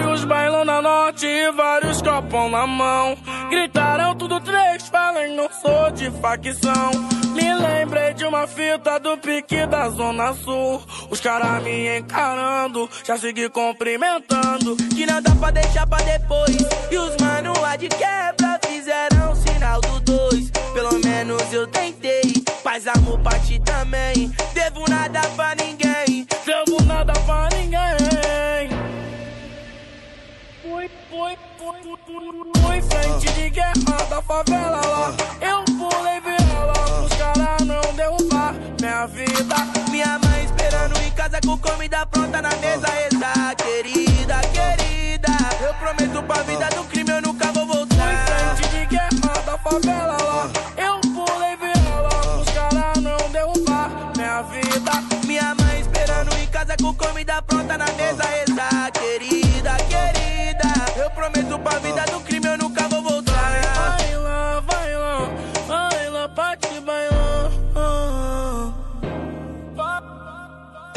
Vários bailão na norte e vários copão na mão. Gritaram tudo três, falem não sou de facção. Me lembrei de uma fita do pique da Zona Sul. Os caras me encarando, já segui cumprimentando. Que não dá pra deixar pra depois. E os mano lá de quebra fizeram sinal do dois. Pelo menos eu tentei. Paz, amor pra ti também. Fui, fui, fui, fui, fui frente de guerra da favela lá. Eu pulei vela os caras não derrubar minha vida. Minha mãe esperando em casa com comida pronta na mesa. Exa, querida, querida. Eu prometo pra vida do crime eu nunca vou voltar. Fui frente de guerra da favela lá. Eu pulei vela os caras não derrubar minha vida. Minha mãe esperando em casa com comida pronta na mesa. Exa,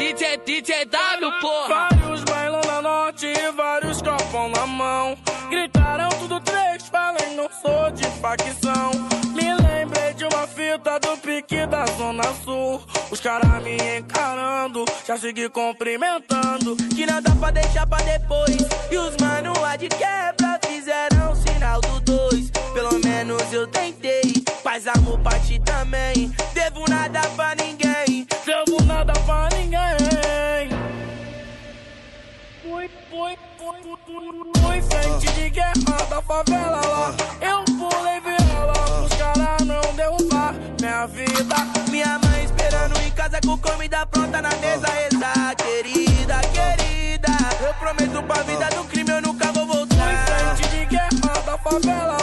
DJ, DJ W, porra. Vários bailão na norte e vários copão na mão. Gritaram tudo três, falem não sou de facção. Me lembrei de uma fita do pique da Zona Sul. Os caras me encarando, já segui cumprimentando. Que não dá pra deixar pra depois. E os mano lá de quebra fizeram sinal do dois. Pelo menos eu tentei. Paz, amor pra ti também. Devo nada pra ninguém. foi, foi, fui, frente de guerra da favela lá. Eu pulei viola pros caras não derrubar minha vida. Minha mãe esperando em casa com comida pronta na mesa. Exa, querida, querida. Eu prometo pra vida do crime eu nunca vou voltar. Fui frente de guerra da favela